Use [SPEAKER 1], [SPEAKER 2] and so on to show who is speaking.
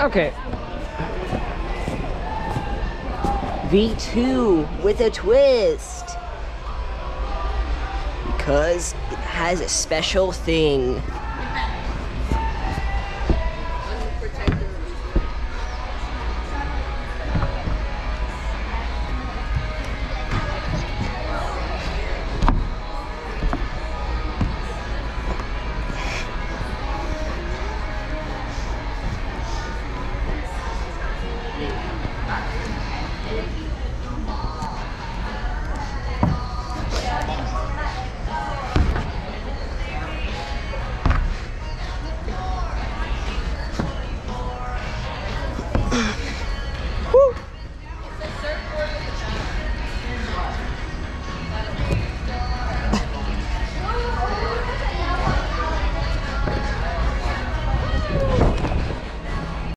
[SPEAKER 1] Okay.
[SPEAKER 2] V2 with a twist. Because it has a special thing. Ugh.